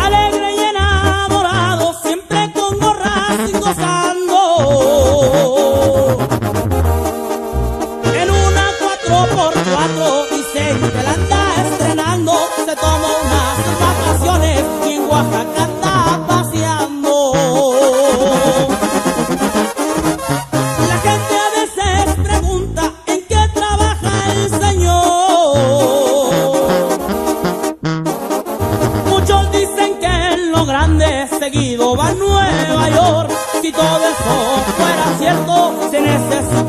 Alegre y enamorado, siempre con gorras y gozando. Anda paseando. La gente a veces pregunta en qué trabaja el señor. Muchos dicen que en lo grande seguido va a Nueva York. Si todo eso fuera cierto, se necesita